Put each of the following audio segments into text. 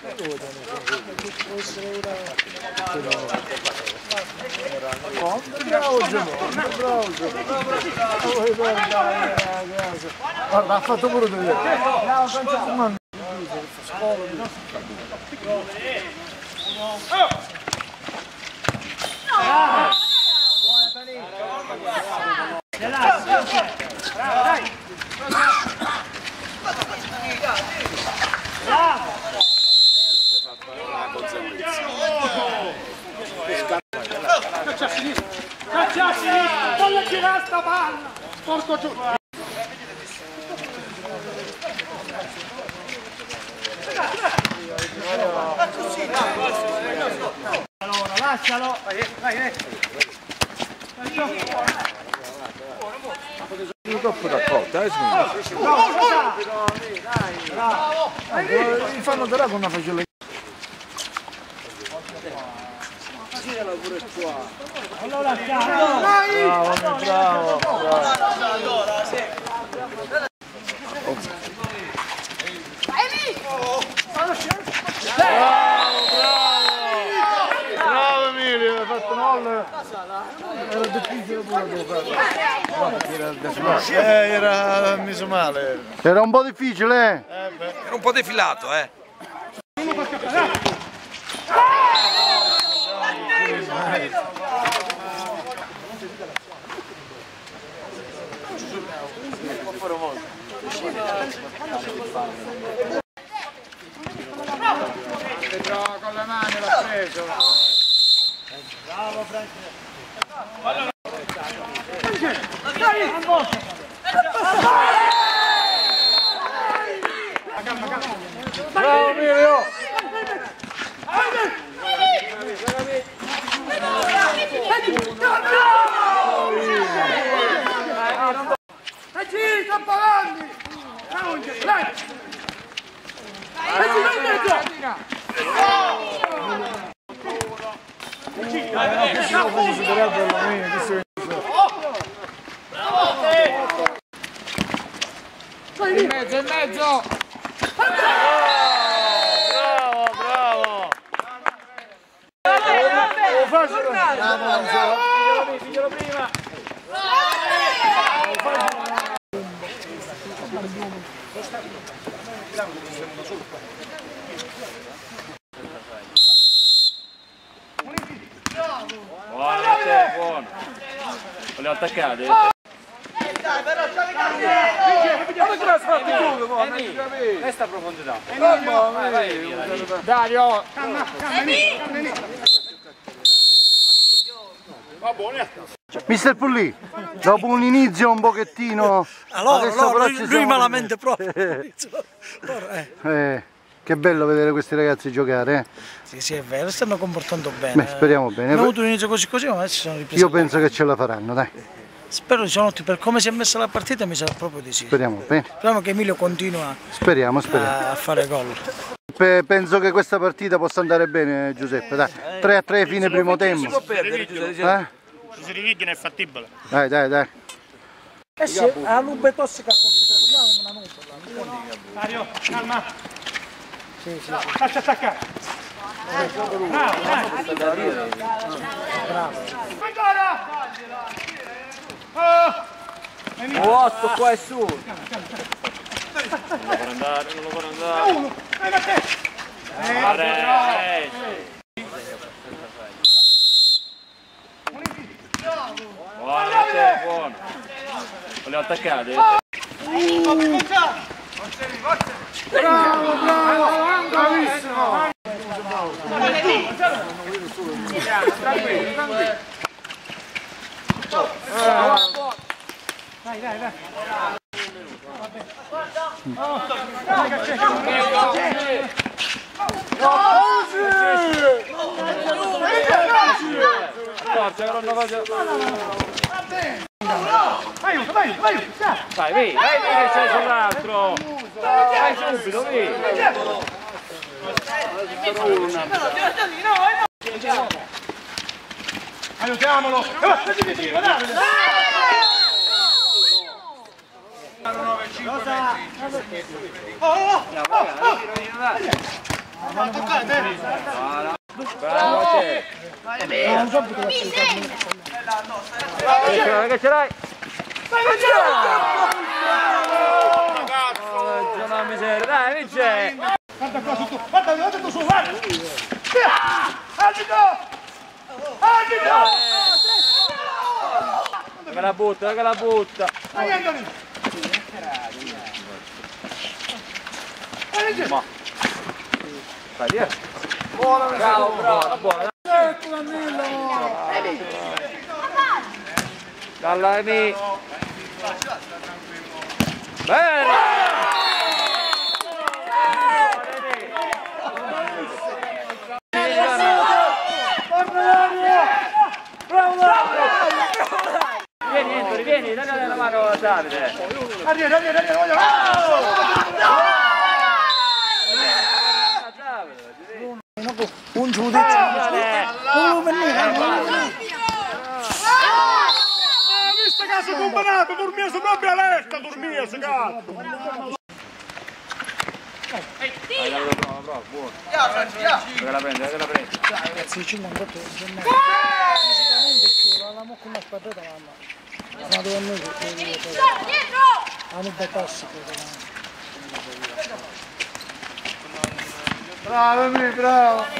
Bravo Giovanni, bravo Giovanni. Guarda, ha fatto pure te. Ma Caccia a sta palla! Porco giù! Allora, lascialo! Vai, vai, vai! troppo d'accordo, eh, Mi fanno dare con una fagioli. Allora, ciao! Bravo, bravo, bravo. Bravo Emilio, hai fatto un gol. Era difficile pure devo fare. Eh, era messo male. Era un po' difficile, eh? Era un po' defilato, eh. Le mani l'ha preso. Bravo Emilio! E sì, troppo avanti! Dai! E sì, vai in mezzo! In mezzo, in mezzo! Bravo, bravo! Lo faccio Bravo, figliolo prima! Buono, Volevo attaccare. Questa profondità. Dario! Mister Pulli, dopo un inizio un pochettino... Allora, allora, però lui, lui malamente proprio. Allora, eh, Eh, che bello vedere questi ragazzi giocare, eh. sì, sì, è vero, stanno comportando bene. Beh, speriamo bene. Abbiamo avuto un inizio così così, ma adesso sono ripresi. Io penso che ce la faranno, dai, Spero di sonotti, per come si è messa la partita mi sa proprio di sì. speriamo bene. Speriamo che Emilio continua Speriamo, speriamo. a fare gol. Pe- penso che questa partita possa andare bene, Giuseppe, dai. 3 a 3 fine primo tempo. Perdere, Giuseppe. Eh? Se si riviene è fattibile. Dai, dai, dai. Eh sì, la nube tossica ha una nube. Mario, calma. Sì, sì. Faccia attaccare. Bravo, bravo. Ancora! Oh! 8 qua e su. Non lo vuole andare, non lo vuole andare. Uno! Vai da te! Pare. Buono, buono. Volevo attaccare. Bravo, bravo, Dai, dai, dai. Forza, che non faccio. Aiuto, vai, vai, vai. Vai, vai, vai, vai, c'è sull'altro. Vai subito, vai. Aiutiamolo! Eh, va, prendi di tiro, dai! Cosa? Oh, oh, oh, oh. Bravo so perché Che ce l'hai, che ce l'hai? Mannaggia la miseria, dai, vince! Guarda qua tutto, guarda, guarda tutto su, guarda! Agito! Agito! Che la butta, che la butta! Dai, Anthony! Dai, Anthony! Dai, via! Buona, bravo, bravo, buona! Dalla Emi! Bene! Vieni, vieni, dai la mano a Davide! Arriva, arriva, arriva, voglio! Davide! Un giudice. Uno per me, Ah, visto che sono comparato, dormia su proprio a lesta, dormia su cazzo! Dai, dai, bravo, bravo, buono! Che la prende, che la prende! Ragazzi, ci non detto Fisicamente ci vuole con una spadata mamma. Ma dove noi hanno un tossico. Bravo, bravo!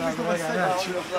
Obrigado.